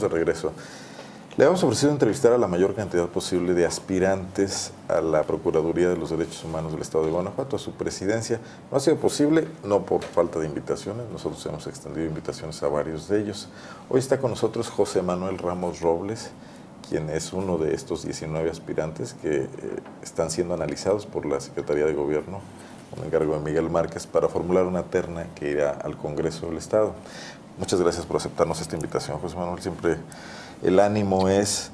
de regreso. Le hemos ofrecido entrevistar a la mayor cantidad posible de aspirantes a la Procuraduría de los Derechos Humanos del Estado de Guanajuato, a su presidencia. No ha sido posible, no por falta de invitaciones, nosotros hemos extendido invitaciones a varios de ellos. Hoy está con nosotros José Manuel Ramos Robles, quien es uno de estos 19 aspirantes que eh, están siendo analizados por la Secretaría de Gobierno con encargo de Miguel Márquez para formular una terna que irá al Congreso del Estado. Muchas gracias por aceptarnos esta invitación, José Manuel. Siempre el ánimo es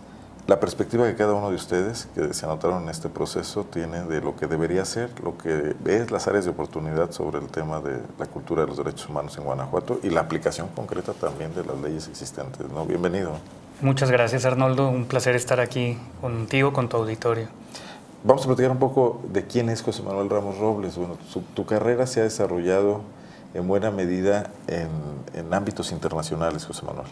la perspectiva que cada uno de ustedes que se anotaron en este proceso tiene de lo que debería ser, lo que es las áreas de oportunidad sobre el tema de la cultura de los derechos humanos en Guanajuato y la aplicación concreta también de las leyes existentes. ¿no? Bienvenido. Muchas gracias Arnoldo, un placer estar aquí contigo, con tu auditorio. Vamos a platicar un poco de quién es José Manuel Ramos Robles. Bueno, tu carrera se ha desarrollado en buena medida en, en ámbitos internacionales, José Manuel.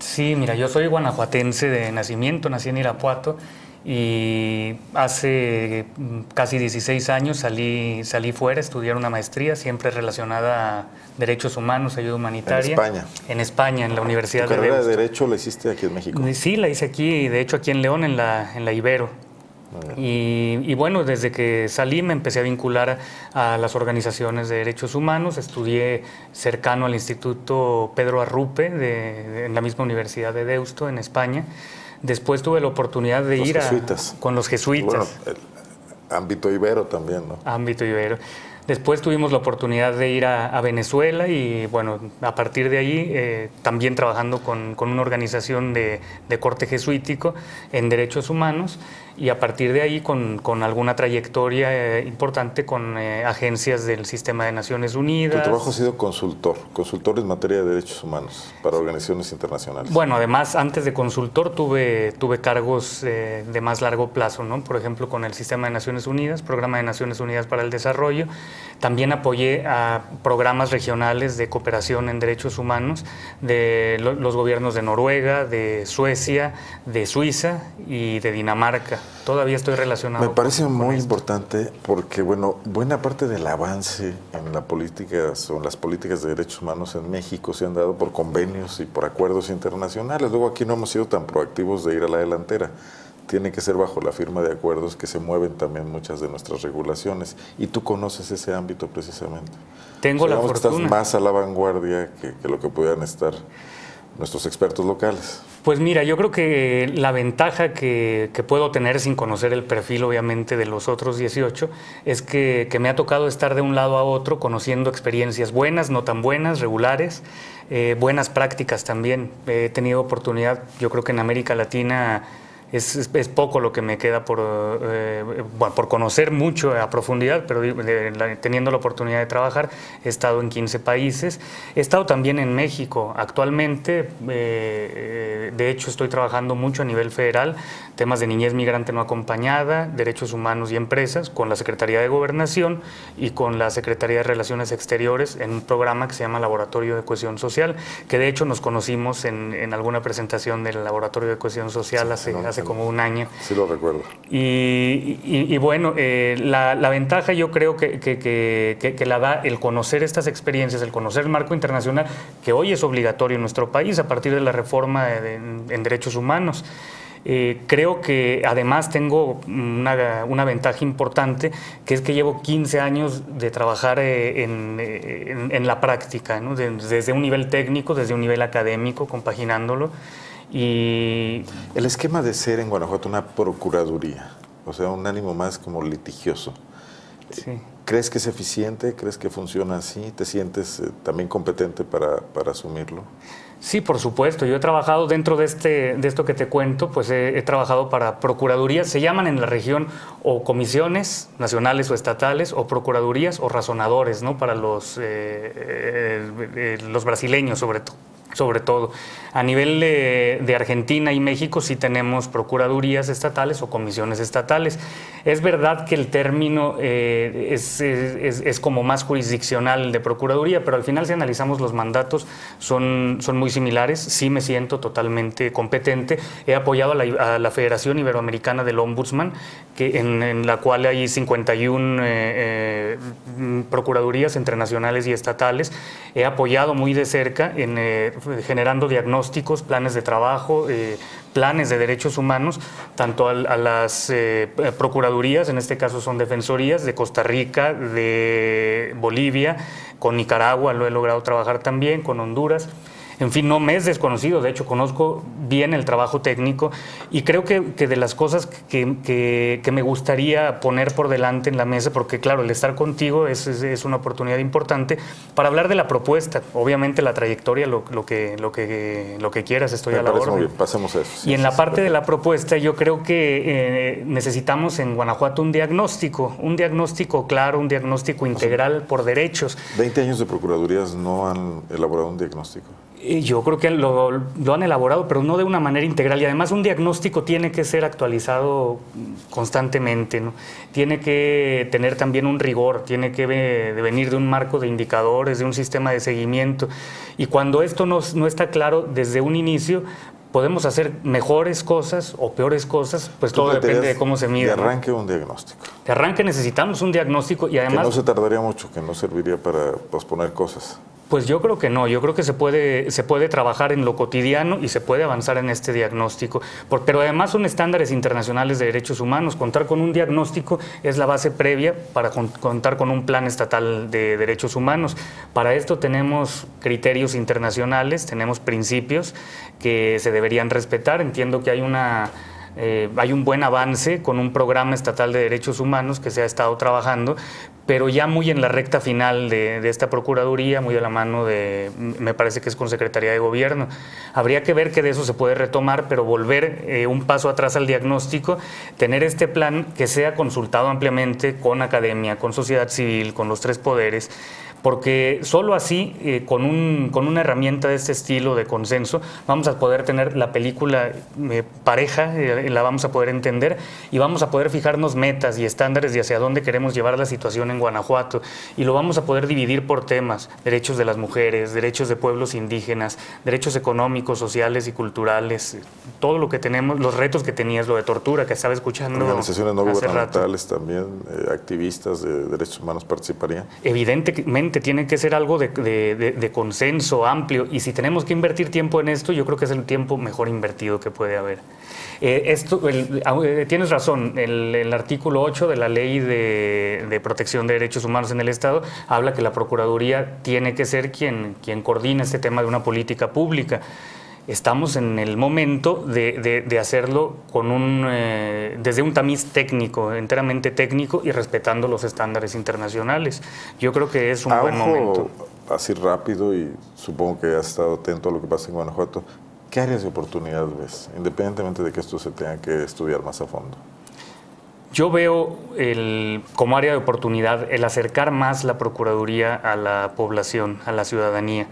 Sí, mira, yo soy guanajuatense de nacimiento, nací en Irapuato y hace mm, casi 16 años salí, salí fuera a estudiar una maestría, siempre relacionada a derechos humanos, ayuda humanitaria. En España. En España, en la Universidad ¿Tu de carrera de Derecho la hiciste aquí en México? Sí, la hice aquí, de hecho aquí en León, en la, en la Ibero. Y, bueno, desde que salí me empecé a vincular a las organizaciones de derechos humanos, estudié cercano al Instituto Pedro Arrupe, de, en la misma Universidad de Deusto, en España. Después tuve la oportunidad de ir jesuitas. con los jesuitas. Bueno, ámbito ibero también, ¿no? Ámbito ibero. Después tuvimos la oportunidad de ir a, Venezuela y bueno, a partir de ahí eh, también trabajando con, con una organización de, de, corte jesuítico en derechos humanos y a partir de ahí con, con alguna trayectoria eh, importante con eh, agencias del sistema de Naciones Unidas. Tu trabajo ha sido consultor, consultor en materia de derechos humanos para organizaciones internacionales. Bueno, además antes de consultor tuve, tuve cargos de más largo plazo, ¿no? por ejemplo con el sistema de Naciones Unidas, Programa de Naciones Unidas para el Desarrollo, también apoyé a programas regionales de cooperación en derechos humanos de los gobiernos de Noruega, de Suecia, de Suiza y de Dinamarca. Todavía estoy relacionado. Me parece muy importante porque, bueno, buena parte del avance en la política o las políticas de derechos humanos en México se han dado por convenios y por acuerdos internacionales. Luego aquí no hemos sido tan proactivos de ir a la delantera tiene que ser bajo la firma de acuerdos que se mueven también muchas de nuestras regulaciones. Y tú conoces ese ámbito precisamente. Tengo la fortuna. Que estás más a la vanguardia que, que, lo que pudieran estar nuestros expertos locales. Pues mira, yo creo que la ventaja que, puedo tener sin conocer el perfil obviamente de los otros 18 es que, que, me ha tocado estar de un lado a otro conociendo experiencias buenas, no tan buenas, regulares, eh, buenas prácticas también. He tenido oportunidad, yo creo que en América Latina es, es, poco lo que me queda por, eh, bueno, por conocer mucho a profundidad, pero teniendo la oportunidad de trabajar, he estado en 15 países. He estado también en México. Actualmente, eh, eh, de hecho, estoy trabajando mucho a nivel federal, temas de niñez migrante no acompañada, derechos humanos y empresas, con la Secretaría de Gobernación y con la Secretaría de Relaciones Exteriores en un programa que se llama Laboratorio de Cohesión Social, que de hecho nos conocimos en, en alguna presentación del Laboratorio de Cohesión Social hace, hace como un año. Sí, lo recuerdo. Y, bueno, eh, la, ventaja yo creo que, que, la da el conocer estas experiencias, el conocer el marco internacional, que hoy es obligatorio en nuestro país a partir de la reforma en derechos humanos. Eh, creo que además tengo una, una, ventaja importante, que es que llevo 15 años de trabajar eh, en, en, la práctica, ¿no? desde un nivel técnico, desde un nivel académico, compaginándolo. Y el esquema de ser en Guanajuato una procuraduría, o sea, un ánimo más como litigioso. ¿Crees que es eficiente? ¿Crees que funciona así? ¿Te sientes eh, también competente para, para, asumirlo? Sí, por supuesto. Yo he trabajado dentro de, este, de esto que te cuento, pues he, trabajado para procuradurías, se llaman en la región o comisiones nacionales o estatales, o procuradurías o razonadores, ¿no? Para los, eh, eh, los brasileños sobre todo sobre todo. A nivel de, Argentina y México sí tenemos procuradurías estatales o comisiones estatales. Es verdad que el término eh, es, como más jurisdiccional de Procuraduría, pero al final si analizamos los mandatos son, son muy similares. Sí me siento totalmente competente. He apoyado a la, a la Federación Iberoamericana del Ombudsman, que, en, la cual hay 51 eh, eh, procuradurías entre nacionales y estatales. He apoyado muy de cerca en generando diagnósticos, planes de trabajo, planes de derechos humanos, tanto a, las eh, procuradurías, en este caso son defensorías, de Costa Rica, de Bolivia, con Nicaragua lo he logrado trabajar también, con Honduras. En fin, no me es desconocido, de hecho conozco bien el trabajo técnico y creo que, de las cosas que, me gustaría poner por delante en la mesa, porque claro, el estar contigo es, es, una oportunidad importante para hablar de la propuesta, obviamente la trayectoria, lo, que, lo, que, lo que quieras, estoy a la orden. pasemos eso. y en la parte de la propuesta yo creo que eh, necesitamos en Guanajuato un diagnóstico, un diagnóstico claro, un diagnóstico integral por derechos. 20 años de procuradurías no han elaborado un diagnóstico. Yo creo que lo, han elaborado, pero no de una manera integral. Y además un diagnóstico tiene que ser actualizado constantemente, ¿no? Tiene que tener también un rigor, tiene que venir de un marco de indicadores, de un sistema de seguimiento. Y cuando esto no, no está claro desde un inicio, podemos hacer mejores cosas o peores cosas, pues todo depende de cómo se mide. De arranque un diagnóstico. De arranque necesitamos un diagnóstico y además... Que no se tardaría mucho, que no serviría para posponer cosas. Pues yo creo que no, yo creo que se puede, se puede trabajar en lo cotidiano y se puede avanzar en este diagnóstico. pero además son estándares internacionales de derechos humanos. Contar con un diagnóstico es la base previa para contar con un plan estatal de derechos humanos. Para esto tenemos criterios internacionales, tenemos principios que se deberían respetar. Entiendo que hay una eh, hay un buen avance con un programa estatal de derechos humanos que se ha estado trabajando, pero ya muy en la recta final de, esta Procuraduría, muy de la mano de, me parece que es con Secretaría de Gobierno. Habría que ver que de eso se puede retomar, pero volver eh, un paso atrás al diagnóstico, tener este plan que sea consultado ampliamente con academia, con sociedad civil, con los tres poderes, porque solo así, eh, con, un, con, una herramienta de este estilo de consenso, vamos a poder tener la película eh, pareja, eh, la vamos a poder entender y vamos a poder fijarnos metas y estándares de hacia dónde queremos llevar la situación en Guanajuato y lo vamos a poder dividir por temas, derechos de las mujeres, derechos de pueblos indígenas, derechos económicos, sociales y culturales, todo lo que tenemos, los retos que tenías, lo de tortura que estaba escuchando. Organizaciones no gubernamentales también, activistas de derechos humanos participarían. Evidentemente tiene que ser algo de, consenso amplio y si tenemos que invertir tiempo en esto, yo creo que es el tiempo mejor invertido que puede haber. Eh, esto, eh, tienes razón, el, artículo 8 de la Ley de, Protección de Derechos Humanos en el Estado habla que la Procuraduría tiene que ser quien, quien coordina este tema de una política pública estamos en el momento de, hacerlo con un, eh, desde un tamiz técnico, enteramente técnico y respetando los estándares internacionales. Yo creo que es un buen momento. Así rápido y supongo que has estado atento a lo que pasa en Guanajuato. ¿Qué áreas de oportunidad ves, independientemente de que esto se tenga que estudiar más a fondo? Yo veo el, como área de oportunidad el acercar más la Procuraduría a la población, a la ciudadanía.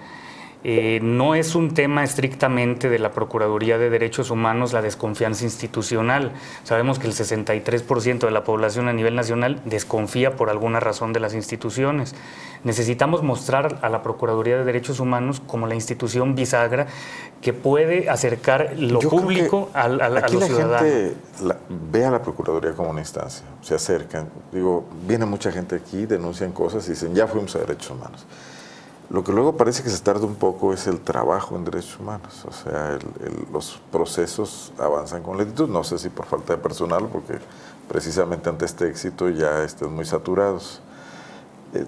Eh, no es un tema estrictamente de la Procuraduría de Derechos Humanos la desconfianza institucional. Sabemos que el 63% de la población a nivel nacional desconfía por alguna razón de las instituciones. Necesitamos mostrar a la Procuraduría de Derechos Humanos como la institución bisagra que puede acercar lo público a, a, a, aquí la Gente ve a la Procuraduría como una instancia, se acercan. Digo, viene mucha gente aquí, denuncian cosas y dicen, ya fuimos a Derechos Humanos. Lo que luego parece que se tarda un poco es el trabajo en derechos humanos. O sea, los procesos avanzan con lentitud. No sé si por falta de personal, porque precisamente ante este éxito ya están muy saturados. Eh,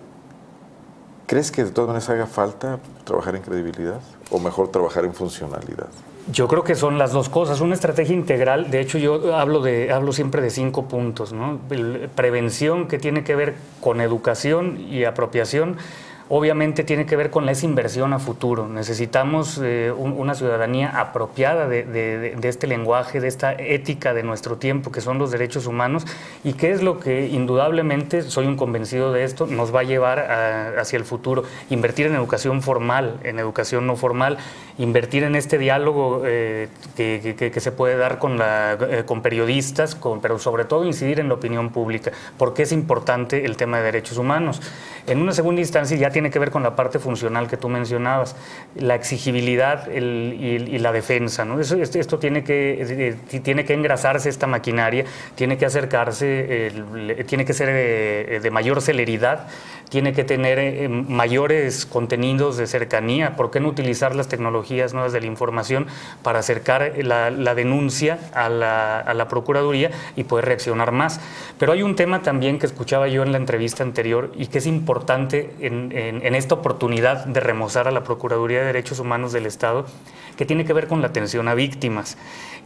¿Crees que de todas maneras haga falta trabajar en credibilidad o mejor trabajar en funcionalidad? Yo creo que son las dos cosas. Una estrategia integral, de hecho yo hablo, de, hablo siempre de cinco puntos. ¿no? prevención que tiene que ver con educación y apropiación obviamente tiene que ver con esa inversión a futuro. Necesitamos eh, una ciudadanía apropiada de, este lenguaje, de esta ética de nuestro tiempo, que son los derechos humanos, y que es lo que indudablemente, soy un convencido de esto, nos va a llevar hacia el futuro. Invertir en educación formal, en educación no formal, invertir en este diálogo eh, que, se puede dar con, eh, con periodistas, pero sobre todo incidir en la opinión pública, porque es importante el tema de derechos humanos. En una segunda instancia ya tiene que ver con la parte funcional que tú mencionabas, la exigibilidad y, la defensa. ¿no? Esto, tiene, que, eh, tiene que engrasarse esta maquinaria, tiene que acercarse, tiene que ser de, de mayor celeridad tiene que tener eh, mayores contenidos de cercanía. ¿Por qué no utilizar las tecnologías nuevas de la información para acercar la, denuncia a la, Procuraduría y poder reaccionar más? Pero hay un tema también que escuchaba yo en la entrevista anterior y que es importante en esta oportunidad de remozar a la Procuraduría de Derechos Humanos del Estado, que tiene que ver con la atención a víctimas.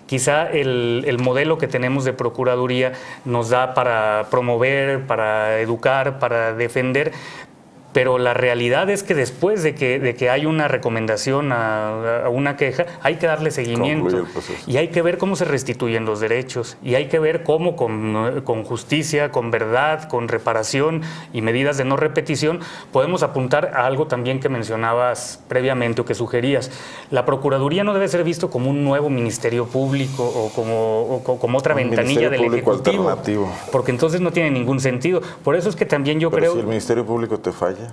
Quizá el, modelo que tenemos de Procuraduría nos da para promover, para educar, para defender, pero la realidad es que después de que, de que hay una recomendación a, una queja, hay que darle seguimiento y hay que ver cómo se restituyen los derechos y hay que ver cómo con, con, justicia, con verdad, con reparación y medidas de no repetición podemos apuntar a algo también que mencionabas previamente o que sugerías. La Procuraduría no debe ser visto como un nuevo ministerio público o como, como otra ventanilla del Ejecutivo, alternativo. porque entonces no tiene ningún sentido. Por eso es que también yo creo... Si el Ministerio Público te falla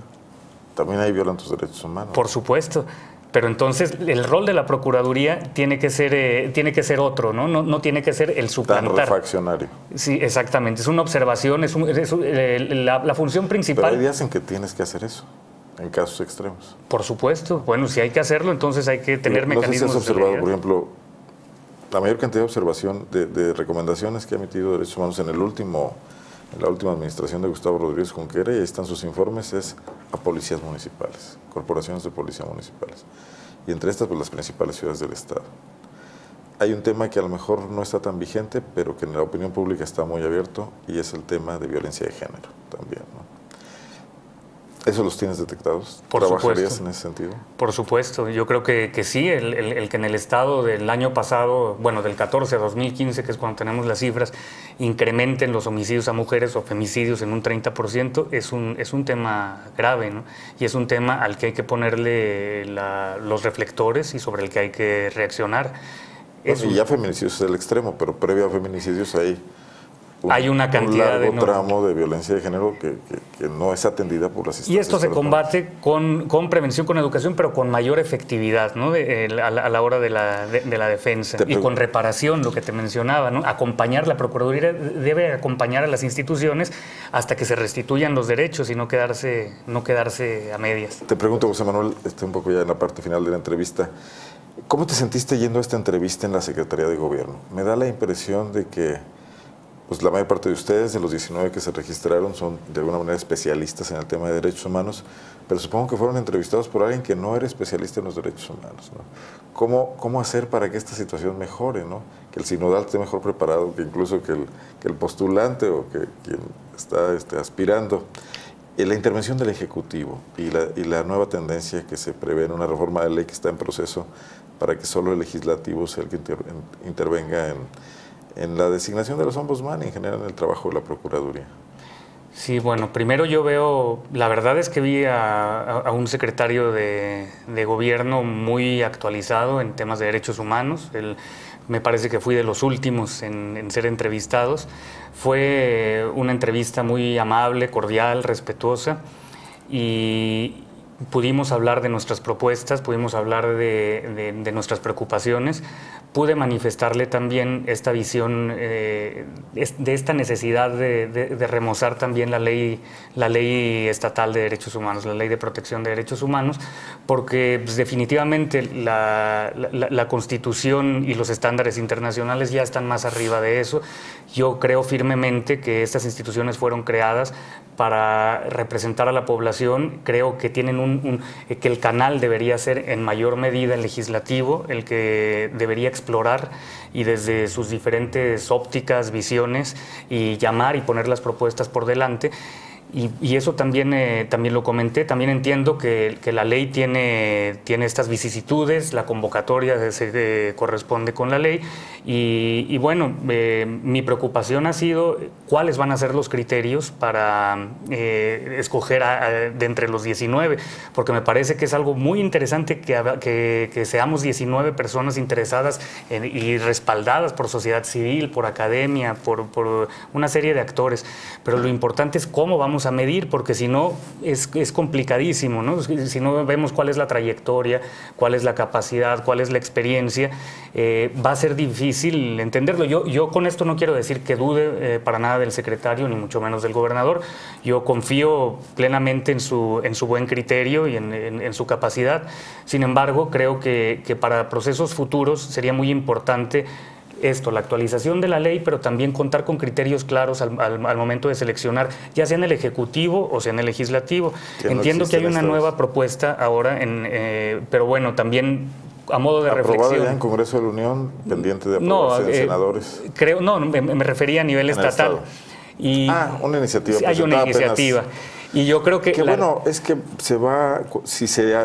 también hay violan tus derechos humanos. Por supuesto. Pero entonces el rol de la Procuraduría tiene que ser, eh, tiene que ser otro, ¿no? ¿no? No tiene que ser el suplantar. Tan refaccionario. Sí, exactamente. Es una observación, es, eh, la, función principal. Pero hay días en que tienes que hacer eso, en casos extremos. Por supuesto. Bueno, si hay que hacerlo, entonces hay que tener mecanismos. No sé si has observado, por ejemplo, la mayor cantidad de observación, de, de recomendaciones que ha emitido Derechos Humanos en el último la última administración de Gustavo Rodríguez Conquera, y ahí están sus informes, es a policías municipales, corporaciones de policía municipales. Y entre estas, pues las principales ciudades del Estado. Hay un tema que a lo mejor no está tan vigente, pero que en la opinión pública está muy abierto, y es el tema de violencia de género también. ¿Eso los tienes detectados? Por ¿Trabajarías en ese sentido? Por supuesto, yo creo que, que sí, el, el, que en el estado del año pasado, bueno, del 14 a 2015, que es cuando tenemos las cifras, incrementen los homicidios a mujeres o femicidios en un 30%, es un, es un tema grave, ¿no? Y es un tema al que hay que ponerle los reflectores y sobre el que hay que reaccionar. y ya feminicidios es el extremo, pero previo a feminicidios hay hay una cantidad un largo tramo de violencia de género que, no es atendida por las instituciones. Y esto se combate con, con, prevención, con educación, pero con mayor efectividad ¿no? de, a, la, hora de la, de, la defensa y con reparación, lo que te mencionaba. ¿no? Acompañar, la Procuraduría debe acompañar a las instituciones hasta que se restituyan los derechos y no quedarse, no quedarse a medias. Te pregunto, José Manuel, este, un poco ya en la parte final de la entrevista, ¿cómo te sentiste yendo a esta entrevista en la Secretaría de Gobierno? Me da la impresión de que pues la mayor parte de ustedes, de los 19 que se registraron, son de alguna manera especialistas en el tema de derechos humanos, pero supongo que fueron entrevistados por alguien que no era especialista en los derechos humanos. ¿no? ¿Cómo, ¿Cómo hacer para que esta situación mejore? ¿no? Que el sinodal esté mejor preparado que incluso que el, que el postulante o que quien está este, aspirando. Y la intervención del Ejecutivo y la, y la nueva tendencia que se prevé en una reforma de ley que está en proceso para que solo el legislativo sea el que intervenga en en la designación de los ombudsman y en general en el trabajo de la Procuraduría? Sí, bueno, primero yo veo, la verdad es que vi a, un secretario de, gobierno muy actualizado en temas de derechos humanos. Él, me parece que fui de los últimos en, en, ser entrevistados. Fue una entrevista muy amable, cordial, respetuosa y, pudimos hablar de nuestras propuestas, pudimos hablar de, nuestras preocupaciones, pude manifestarle también esta visión eh, de esta necesidad de, remozar también la ley, la ley estatal de derechos humanos, la ley de protección de derechos humanos, porque pues, definitivamente la, Constitución y los estándares internacionales ya están más arriba de eso. Yo creo firmemente que estas instituciones fueron creadas para representar a la población. Creo que tienen un, que el canal debería ser en mayor medida el legislativo, el que debería explorar y desde sus diferentes ópticas, visiones y llamar y poner las propuestas por delante y, eso también, eh, también lo comenté, también entiendo que, la ley tiene, tiene estas vicisitudes, la convocatoria se, corresponde con la ley. Y, bueno, eh, mi preocupación ha sido cuáles van a ser los criterios para eh, escoger de entre los 19, porque me parece que es algo muy interesante que, que, seamos 19 personas interesadas y respaldadas por sociedad civil, por academia, por, por una serie de actores, pero lo importante es cómo vamos a medir, porque si no es, es complicadísimo, ¿no? Si no vemos cuál es la trayectoria, cuál es la capacidad, cuál es la experiencia, eh, va a ser difícil entenderlo. Yo, yo con esto no quiero decir que dude eh, para nada del secretario, ni mucho menos del gobernador. Yo confío plenamente en su, en su buen criterio y en, en, su capacidad. Sin embargo, creo que, que para procesos futuros sería muy importante esto, la actualización de la ley, pero también contar con criterios claros al, momento de seleccionar, ya sea en el Ejecutivo o sea en el Legislativo. Entiendo que hay una nueva propuesta ahora, en, eh, pero bueno, también a modo de reflexión. ya en Congreso de la Unión, pendiente de aprobación de eh, senadores? Creo, no, me, refería a nivel estatal. Y ah, una iniciativa. hay una iniciativa. Y yo creo que... Que bueno, es que se va, si se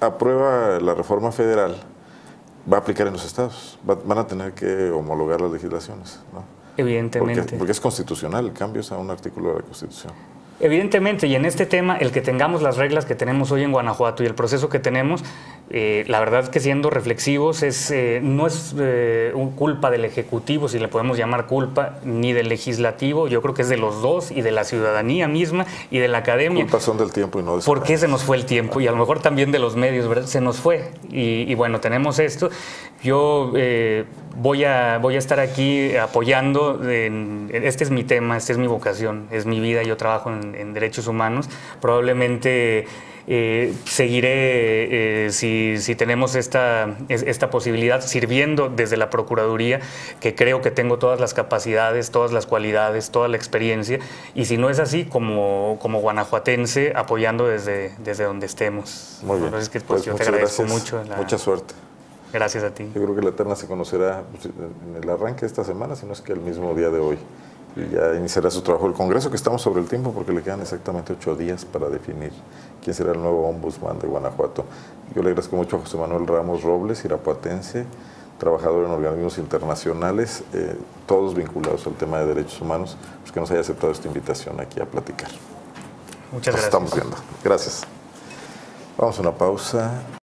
aprueba la reforma federal, va a aplicar en los estados. van a tener que homologar las legislaciones. ¿no? Evidentemente. Porque, es constitucional, cambios a un artículo de la Constitución. Evidentemente, y en este tema, el que tengamos las reglas que tenemos hoy en Guanajuato y el proceso que tenemos, eh, la verdad es que siendo reflexivos, es, eh, no es eh, culpa del Ejecutivo, si le podemos llamar culpa, ni del Legislativo, yo creo que es de los dos y de la ciudadanía misma y de la academia. Culpa son del tiempo y no de ¿Por qué se nos fue el tiempo? Y a lo mejor también de los medios, ¿verdad? Se nos fue. Y, bueno, tenemos esto. Yo voy, a, voy a estar aquí apoyando, este es mi tema, esta es mi vocación, es mi vida, yo trabajo en, en derechos humanos. Probablemente eh, seguiré, eh, si, si, tenemos esta, esta posibilidad, sirviendo desde la Procuraduría, que creo que tengo todas las capacidades, todas las cualidades, toda la experiencia, y si no es así, como, como guanajuatense, apoyando desde, desde donde estemos. Muy bien. que, pues, pues, yo te agradezco mucho. Mucha suerte. Gracias a ti. Yo creo que la Eterna se conocerá pues, en el arranque de esta semana, si no es que el mismo día de hoy y ya iniciará su trabajo el Congreso, que estamos sobre el tiempo porque le quedan exactamente ocho días para definir quién será el nuevo ombudsman de Guanajuato. Yo le agradezco mucho a José Manuel Ramos Robles, irapuatense, trabajador en organismos internacionales, eh, todos vinculados al tema de derechos humanos, pues que nos haya aceptado esta invitación aquí a platicar. Muchas gracias. estamos viendo. Gracias. Vamos a una pausa.